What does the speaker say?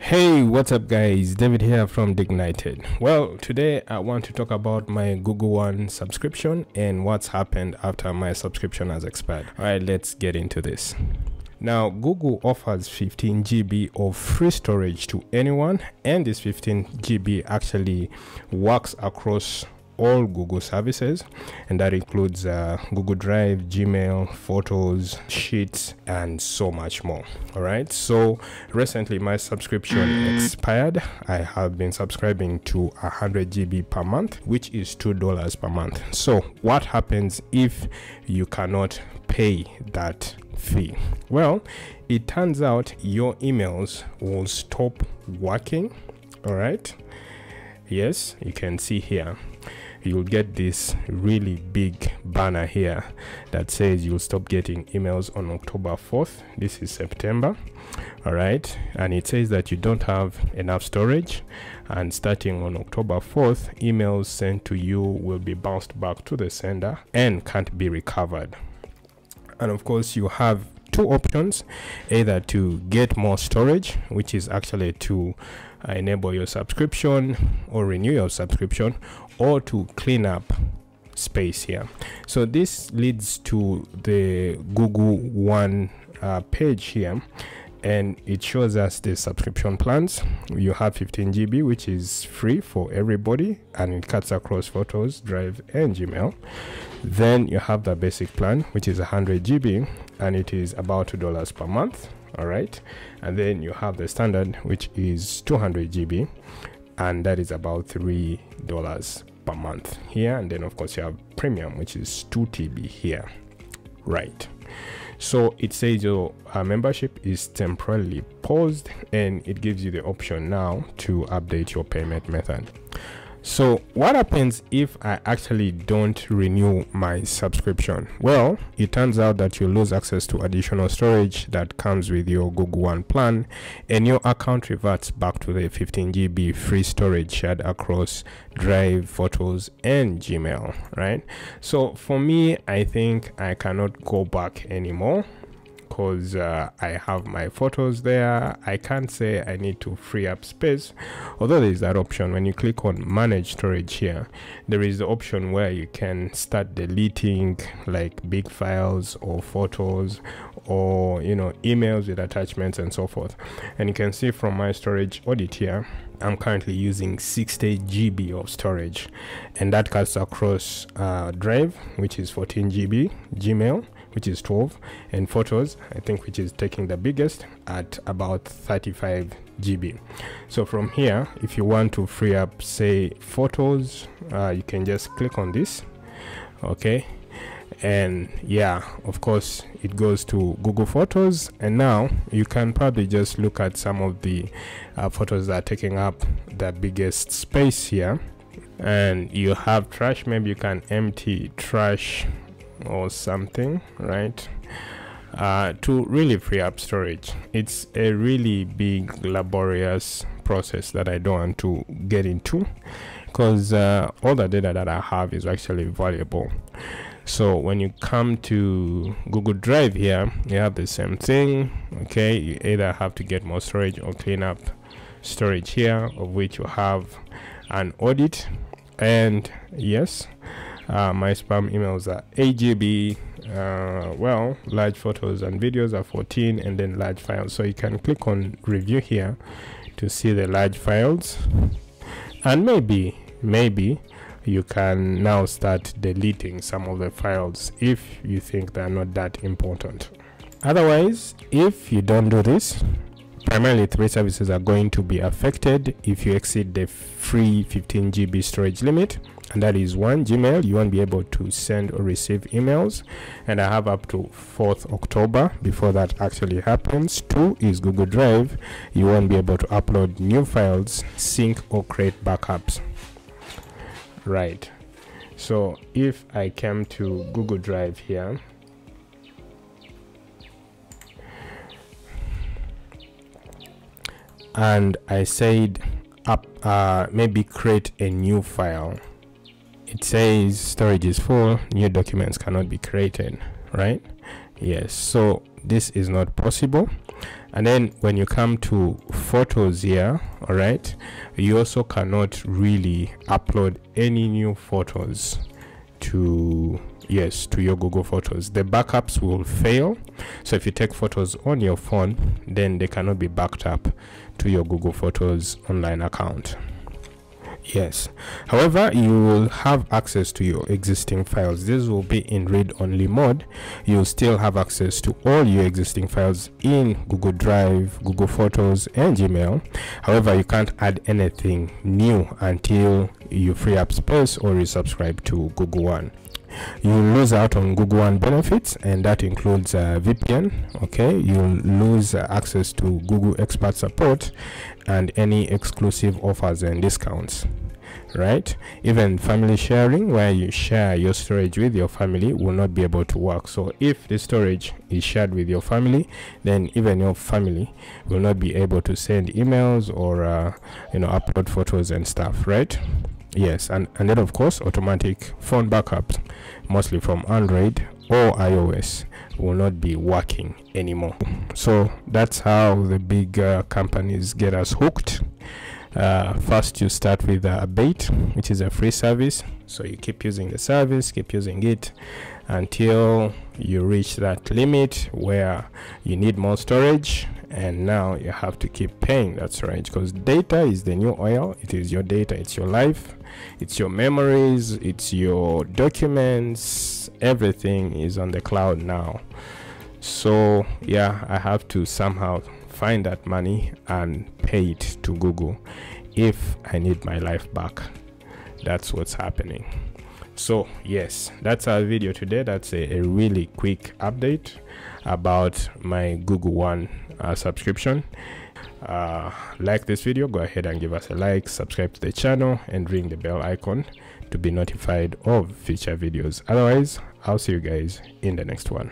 Hey, what's up, guys? David here from Dignited. Well, today I want to talk about my Google One subscription and what's happened after my subscription has expired. All right, let's get into this. Now, Google offers 15 GB of free storage to anyone, and this 15 GB actually works across all Google services, and that includes uh, Google Drive, Gmail, Photos, Sheets, and so much more. All right. So recently, my subscription expired. I have been subscribing to 100 GB per month, which is two dollars per month. So what happens if you cannot pay that fee? Well, it turns out your emails will stop working. All right. Yes, you can see here you'll get this really big banner here that says you'll stop getting emails on October 4th. This is September. All right. And it says that you don't have enough storage. And starting on October 4th, emails sent to you will be bounced back to the sender and can't be recovered. And of course, you have two options either to get more storage, which is actually to enable your subscription or renew your subscription, or to clean up space here. So this leads to the Google One uh, page here and it shows us the subscription plans. You have 15 GB which is free for everybody and it cuts across photos drive and gmail. Then you have the basic plan which is 100 GB and it is about two dollars per month all right? And then you have the standard which is 200 GB and that is about three dollars per month here. And then of course you have premium which is 2 TB here. Right. So it says your uh, membership is temporarily paused and it gives you the option now to update your payment method so what happens if I actually don't renew my subscription? Well, it turns out that you lose access to additional storage that comes with your Google One plan and your account reverts back to the 15 GB free storage shared across Drive, Photos and Gmail, right? So for me, I think I cannot go back anymore because uh, I have my photos there. I can't say I need to free up space, although there is that option. When you click on manage storage here, there is the option where you can start deleting like big files or photos or you know emails with attachments and so forth. And you can see from my storage audit here. I'm currently using 60 GB of storage, and that cuts across uh, Drive, which is 14 GB, Gmail, which is 12 and photos i think which is taking the biggest at about 35 gb so from here if you want to free up say photos uh, you can just click on this okay? And yeah of course it goes to google photos and now you can probably just look at some of the uh, photos that are taking up the biggest space here. And you have trash maybe you can empty trash or something right? Uh, to really free up storage. It's a really big laborious process that I don't want to get into because uh, all the data that I have is actually valuable. So when you come to Google Drive here you have the same thing okay? You either have to get more storage or clean up storage here of which you have an audit. And yes uh, my spam emails are 8 GB. Uh, well, large photos and videos are 14, and then large files. So you can click on review here to see the large files, and maybe, maybe you can now start deleting some of the files if you think they're not that important. Otherwise, if you don't do this, primarily three services are going to be affected if you exceed the free 15 GB storage limit and that is one gmail. You won't be able to send or receive emails. And i have up to 4th october before that actually happens. Two is google drive. You won't be able to upload new files sync or create backups. Right. So if i came to google drive here and I said up uh, maybe create a new file it says storage is full new documents cannot be created right? Yes so this is not possible. And then when you come to photos here all right you also cannot really upload any new photos to yes to your google photos. The backups will fail. So if you take photos on your phone then they cannot be backed up to your google photos online account yes. However you will have access to your existing files. This will be in read-only mode. You'll still have access to all your existing files in google drive google photos and gmail. However you can't add anything new until you free up space or you subscribe to google one you lose out on google one benefits and that includes uh, vpn okay? You'll lose uh, access to google expert support and any exclusive offers and discounts right? Even family sharing where you share your storage with your family will not be able to work. So if the storage is shared with your family then even your family will not be able to send emails or uh, you know upload photos and stuff right yes and and then of course automatic phone backups mostly from android or ios will not be working anymore. So that's how the big uh, companies get us hooked. Uh, first you start with a bait which is a free service. So you keep using the service keep using it until you reach that limit where you need more storage and now you have to keep paying that's right because data is the new oil. It is your data. It's your life. It's your memories. It's your documents. Everything is on the cloud now. So yeah i have to somehow find that money and pay it to google if i need my life back. That's what's happening so yes that's our video today. That's a, a really quick update about my google one uh, subscription. Uh, like this video go ahead and give us a like subscribe to the channel and ring the bell icon to be notified of future videos. Otherwise i'll see you guys in the next one